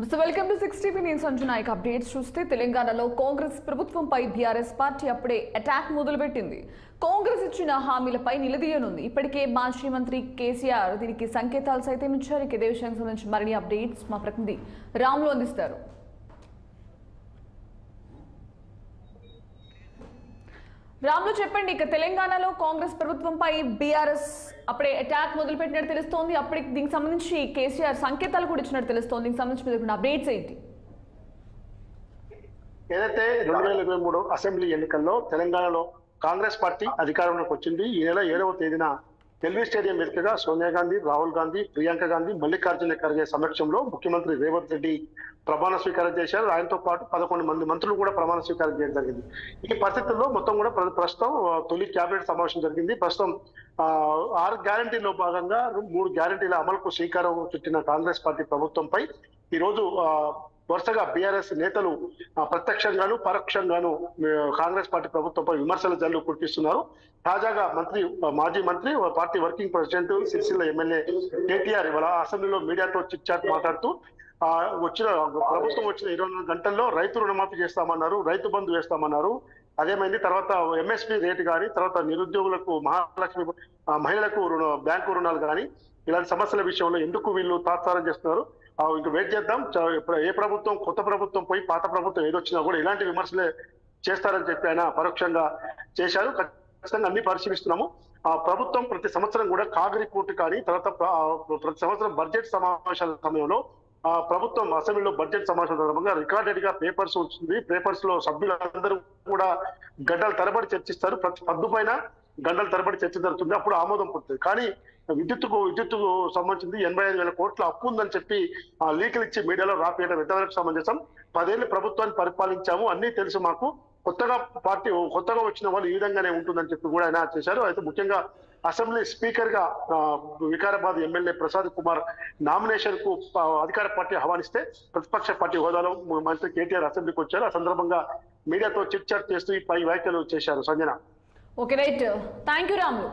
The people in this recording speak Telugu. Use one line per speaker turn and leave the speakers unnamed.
So welcome to six TV నేను సంజు నాయక్ అప్డేట్స్ చూస్తే తెలంగాణలో కాంగ్రెస్ ప్రభుత్వంపై బీఆర్ఎస్ పార్టీ అప్పుడే అటాక్ మొదలుపెట్టింది. కాంగ్రెస్ ఇచ్చిన హామీలపై నిలదీయనుంది. ఇప్పటికే మాజీ మంత్రి కేసీఆర్ దీనికి సంకేతాలు సైతం ఇచ్చారు. ఇక ఇదే విషయానికి సంబంధించి మరిన్ని అప్డేట్స్ మా ప్రతినిధి రాములు అందిస్తారు. రాములు చెప్పండి ఇక తెలంగాణలో కాంగ్రెస్ ప్రభుత్వంపై బీఆర్ఎస్ అప్పుడే అటాక్ మొదలుపెట్టినట్టు తెలుస్తోంది. అప్పటికి దీనికి సంబంధించి కేసీఆర్ సంకేతాలు కూడా ఇచ్చినట్టు తెలుస్తోంది. దీనికి సంబంధించి మీరు అప్డేట్స్ ఏంటి?
ఏదైతే రెండు వేల ఇరవై మూడు అసెంబ్లీ ఎన్నికల్లో తెలంగాణలో కాంగ్రెస్ పార్టీ అధికారంలోకి వచ్చింది ఈ నెల ఏడవ తేదీన ఎల్వీ స్టేడియం వేదికగా సోనియా గాంధీ రాహుల్ గాంధీ ప్రియాంక గాంధీ మల్లికార్జున ఖర్గే సమక్షంలో ముఖ్యమంత్రి రేవంత్ రెడ్డి ప్రమాణ స్వీకారం చేశారు. ఆయనతో పాటు పదకొండు మంది మంత్రులు కూడా ప్రమాణ స్వీకారం చేయడం జరిగింది. ఈ పరిస్థితుల్లో మొత్తం కూడా ప్రస్తుతం తొలి కేబినెట్ సమావేశం జరిగింది. ప్రస్తుతం ఆరు గ్యారంటీలో భాగంగా మూడు గ్యారంటీల అమలుకు శ్రీకారం చుట్టిన కాంగ్రెస్ పార్టీ ప్రభుత్వంపై ఈ రోజు వరుసగా బీఆర్ఎస్ నేతలు ప్రత్యక్షంగాను పరోక్షంగాను కాంగ్రెస్ పార్టీ ప్రభుత్వంపై విమర్శల జల్లు కురిపిస్తున్నారు. తాజాగా మంత్రి మాజీ మంత్రి party working president Sircilla MLA KTR ఇవాళ అసెంబ్లీలో మీడియాతో చిట్ చాట్ మాట్లాడుతూ ఆ, వచ్చిన ప్రభుత్వం వచ్చిన ఇరవై నాలుగు గంటల్లో రైతు రుణమాఫీ చేస్తామన్నారు రైతు బంధు వేస్తామన్నారు. అదేమైంది తర్వాత ఎంఎస్పీ రేటు కానీ తర్వాత నిరుద్యోగులకు మహాలక్ష్మి మహిళలకు రుణ బ్యాంకు రుణాలు కానీ ఇలాంటి సమస్యల విషయంలో ఎందుకు వీళ్ళు తాత్సారం చేస్తున్నారు? ఇంక వెయిట్ చేద్దాం. ఏ ప్రభుత్వం కొత్త ప్రభుత్వం పోయి పాత ప్రభుత్వం ఏదొచ్చినా కూడా ఇలాంటి విమర్శలే చేస్తారని చెప్పి ఆయన పరోక్షంగా చేశారు. ఖచ్చితంగా అన్ని పరిశీలిస్తున్నాము. ఆ ప్రభుత్వం ప్రతి సంవత్సరం కూడా కాగిరి రిపోర్ట్ కానీ తర్వాత ప్రతి సంవత్సరం బడ్జెట్ సమావేశాల సమయంలో ఆ ప్రభుత్వం అసెంబ్లీలో బడ్జెట్ సమావేశం సందర్భంగా రికార్డెడ్గా పేపర్స్ వచ్చింది. పేపర్స్లో సభ్యులందరూ కూడా గడ్డలు తరబడి చర్చిస్తారు. ప్రతి పద్దు పైన గంటల తరబడి చర్చ జరుగుతుంది. అప్పుడు ఆమోదం పుడుతుంది. కానీ విద్యుత్తుకు విద్యుత్తుకు సంబంధించింది ఎనభై ఐదు వేల కోట్ల అప్పు ఉందని చెప్పి ఆ లీకులు ఇచ్చి మీడియాలో రాపేయడం ఎంతవరకు సమంజసం? పదేళ్ళు ప్రభుత్వాన్ని పరిపాలించాము. అన్ని తెలుసు మాకు. కొత్తగా పార్టీ కొత్తగా వచ్చిన వాళ్ళు ఈ విధంగానే ఉంటుందని చెప్పి కూడా ఆయన చేశారు. అయితే ముఖ్యంగా అసెంబ్లీ స్పీకర్గా వికారాబాద్ ఎమ్మెల్యే ప్రసాద్ కుమార్ నామినేషన్కు అధికార పార్టీ ఆహ్వానిస్తే ప్రతిపక్ష పార్టీ హోదాలో మంత్రి కేటీఆర్ అసెంబ్లీకి వచ్చారు. ఆ సందర్భంగా మీడియాతో చిట్ చాట్ చేస్తూ ఈ పై వ్యాఖ్యలు చేశారు. Sanjana.
Okay right thank you Ramulu